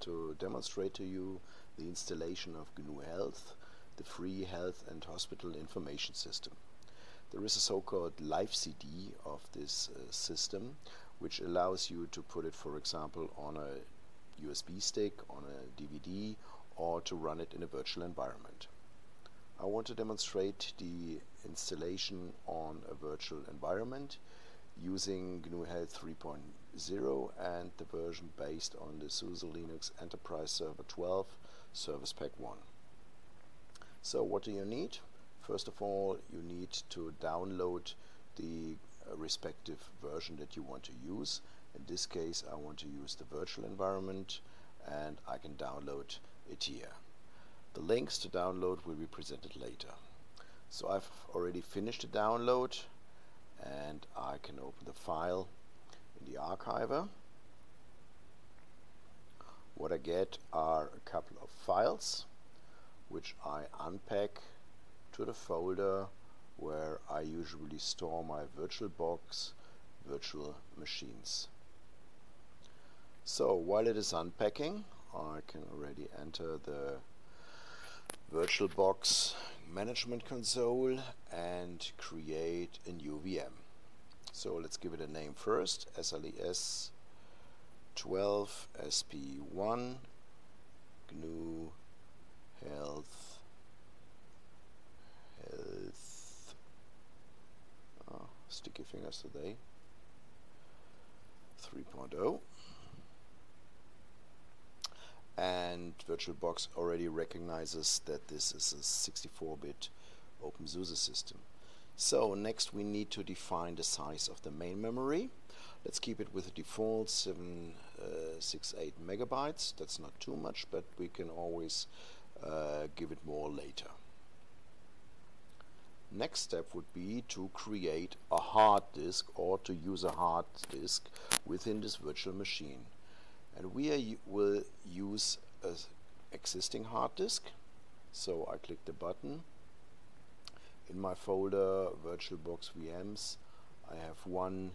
to demonstrate to you the installation of GNU Health, the free health and hospital information system. There is a so-called live CD of this uh, system which allows you to put it for example on a USB stick, on a DVD or to run it in a virtual environment. I want to demonstrate the installation on a virtual environment using GNU Health 3.0 and the version based on the SUSE Linux Enterprise Server 12 Service Pack 1. So what do you need? First of all you need to download the uh, respective version that you want to use. In this case I want to use the virtual environment and I can download it here. The links to download will be presented later. So I've already finished the download and I can open the file in the archiver. What I get are a couple of files which I unpack to the folder where I usually store my VirtualBox virtual machines. So while it is unpacking I can already enter the VirtualBox management console and create a new VM. So let's give it a name first, SLES 12 SP1 GNU Health. Health. Oh, sticky fingers today. 3.0 and VirtualBox already recognizes that this is a 64-bit OpenSUSE system. So next we need to define the size of the main memory. Let's keep it with the default 768 uh, megabytes. That's not too much, but we can always uh, give it more later. Next step would be to create a hard disk or to use a hard disk within this virtual machine and we will use existing hard disk. So I click the button. In my folder VirtualBox VMs I have one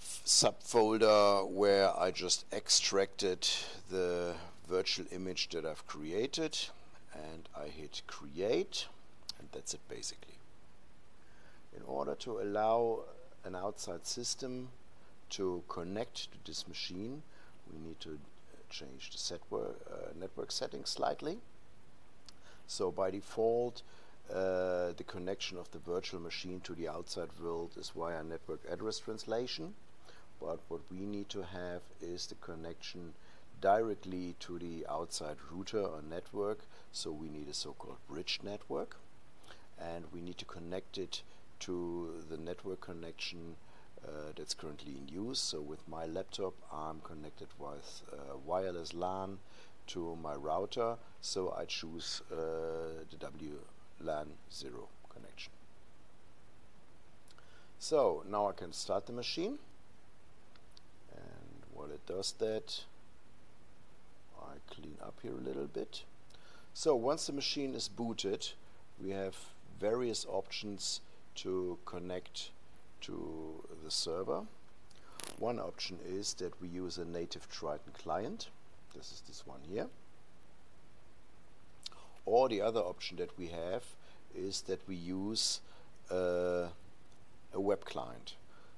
subfolder where I just extracted the virtual image that I've created and I hit create and that's it basically. In order to allow an outside system to connect to this machine we need to change the set uh, network settings slightly. So by default uh, the connection of the virtual machine to the outside world is via network address translation. But what we need to have is the connection directly to the outside router or network. So we need a so-called bridge network. And we need to connect it to the network connection uh, that's currently in use. So with my laptop I'm connected with uh, wireless LAN to my router so I choose uh, the WLAN 0 connection. So now I can start the machine and while it does that I clean up here a little bit. So once the machine is booted we have various options to connect to the server. One option is that we use a native Tryton client. This is this one here. Or the other option that we have is that we use uh, a web client.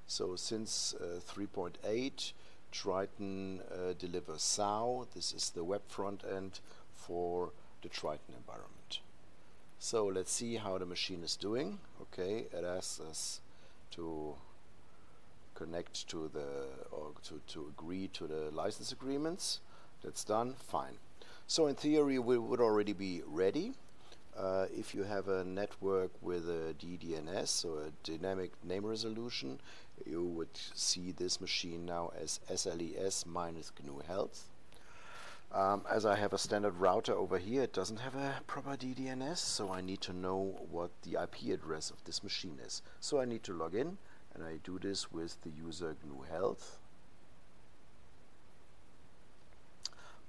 So since uh, 3.8 Tryton uh, delivers SAO, this is the web front end for the Tryton environment. So let's see how the machine is doing. Okay, it asks us to connect to the or to, to agree to the license agreements that's done fine. So in theory we would already be ready uh, if you have a network with a DDNS or a dynamic name resolution you would see this machine now as SLES minus GNU Health um, as I have a standard router over here, it doesn't have a proper DDNS, so I need to know what the IP address of this machine is. So I need to log in, and I do this with the user GNU Health.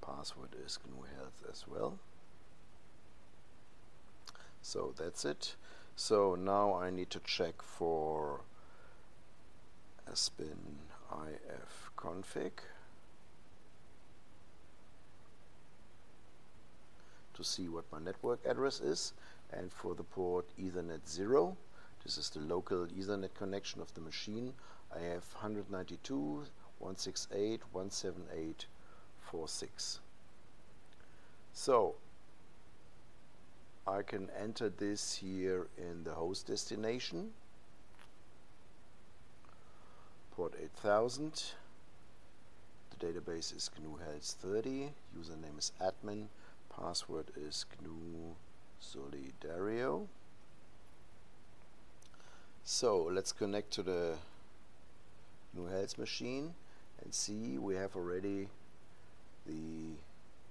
Password is GNU Health as well. So that's it. So now I need to check for ASPIN IF config to see what my network address is. And for the port Ethernet 0 this is the local Ethernet connection of the machine. I have 192.168.178.46 so I can enter this here in the host destination. Port 8000 the database is GNU Health 30 username is admin password is GNU Solidario so let's connect to the GNU Health machine and see we have already the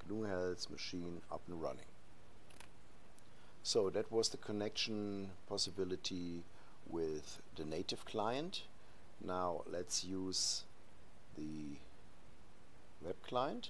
GNU Health machine up and running. So that was the connection possibility with the native client. Now let's use the web client.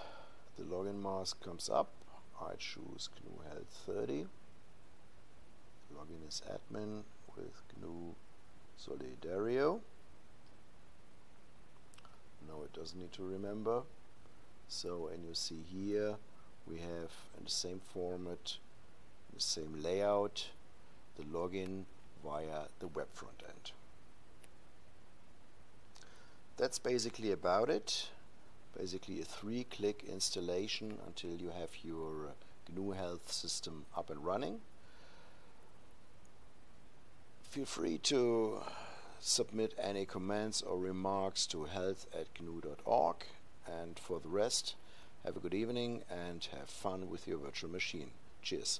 the login mask comes up I choose GNU Health 30 login is admin with GNU Solidario no it doesn't need to remember so and you see here we have in the same format the same layout the login via the web front end. That's basically about it. Basically a three-click installation until you have your uh, GNU Health system up and running. Feel free to submit any comments or remarks to health at gnu.org and for the rest have a good evening and have fun with your virtual machine. Cheers.